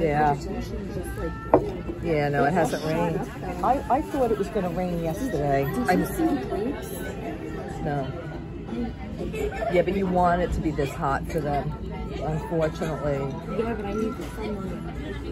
Yeah. Yeah, no, it hasn't rained. I, I thought it was going to rain yesterday. Did you see? No. Yeah, but you want it to be this hot for them, unfortunately. Yeah, but I need the sunlight.